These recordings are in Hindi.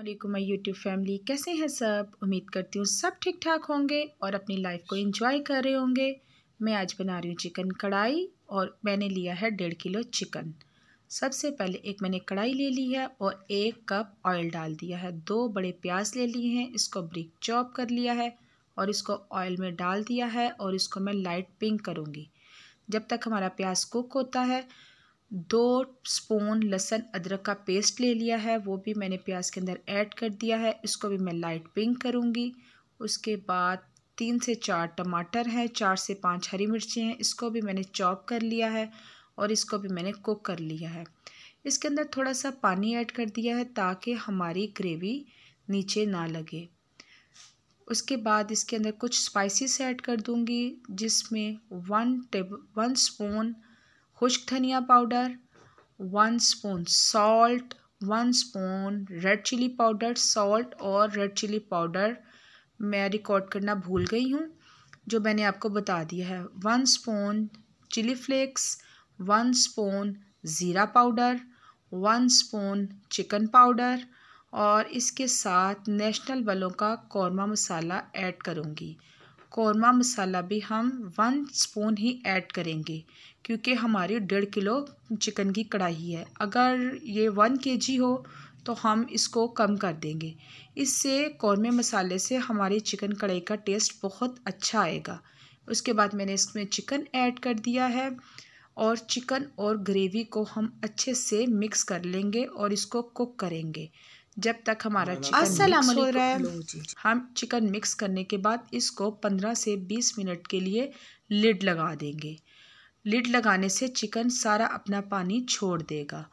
असलम माई यूट्यूब फैमिली कैसे हैं सब? उम्मीद करती हूँ सब ठीक ठाक होंगे और अपनी लाइफ को एंजॉय कर रहे होंगे। मैं आज बना रही हूँ चिकन कढ़ाई और मैंने लिया है डेढ़ किलो चिकन सबसे पहले एक मैंने कढ़ाई ले ली है और एक कप ऑयल डाल दिया है। दो बड़े प्याज ले लिए हैं, इसको ब्रिक चॉप कर लिया है और इसको ऑयल में डाल दिया है और इसको मैं लाइट पिंक करूँगी। जब तक हमारा प्याज कुक होता है दो स्पून लहसुन अदरक का पेस्ट ले लिया है, वो भी मैंने प्याज के अंदर ऐड कर दिया है। इसको भी मैं लाइट पिंक करूँगी। उसके बाद तीन से चार टमाटर हैं, चार से पाँच हरी मिर्ची हैं। इसको भी मैंने चॉप कर लिया है और इसको भी मैंने कुक कर लिया है। इसके अंदर थोड़ा सा पानी ऐड कर दिया है ताकि हमारी ग्रेवी नीचे ना लगे। उसके बाद इसके अंदर कुछ स्पाइसेस ऐड कर दूँगी, जिसमें वन टेबल वन स्पून खुश्क धनिया powder one spoon salt one spoon red chilli powder salt और रेड चिली पाउडर मैं रिकॉर्ड करना भूल गई हूँ, जो मैंने आपको बता दिया है। One spoon chilli flakes one spoon ज़ीरा powder one spoon chicken powder और इसके साथ नेशनल वालों का कौरमा मसाला ऐड करूँगी। कौरमा मसाला भी हम वन स्पून ही ऐड करेंगे, क्योंकि हमारी डेढ़ किलो चिकन की कढ़ाई है। अगर ये वन के जी हो तो हम इसको कम कर देंगे। इससे कौरमे मसाले से हमारी चिकन कढ़ाई का टेस्ट बहुत अच्छा आएगा। उसके बाद मैंने इसमें चिकन ऐड कर दिया है, और चिकन और ग्रेवी को हम अच्छे से मिक्स कर लेंगे और इसको कुक करेंगे। जब तक हमारा चिकन मिक्स हो रहा है हम चिकन मिक्स करने के बाद इसको पंद्रह से बीस मिनट के लिए लिड लगा देंगे। लिड लगाने से चिकन सारा अपना पानी छोड़ देगा।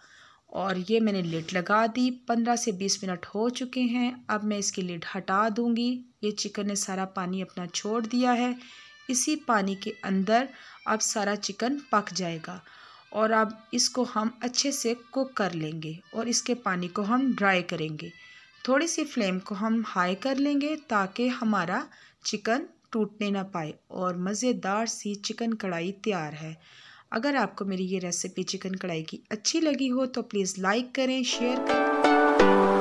और ये मैंने लिड लगा दी पंद्रह से बीस मिनट हो चुके हैं। अब मैं इसकी लिड हटा दूँगी। ये चिकन ने सारा पानी अपना छोड़ दिया है। इसी पानी के अंदर अब सारा चिकन पक जाएगा। और अब इसको हम अच्छे से कुक कर लेंगे और इसके पानी को हम ड्राई करेंगे। थोड़ी सी फ्लेम को हम हाई कर लेंगे ताकि हमारा चिकन टूटने ना पाए और मज़ेदार सी चिकन कढ़ाई तैयार है। अगर आपको मेरी ये रेसिपी चिकन कढ़ाई की अच्छी लगी हो तो प्लीज़ लाइक करें, शेयर करें।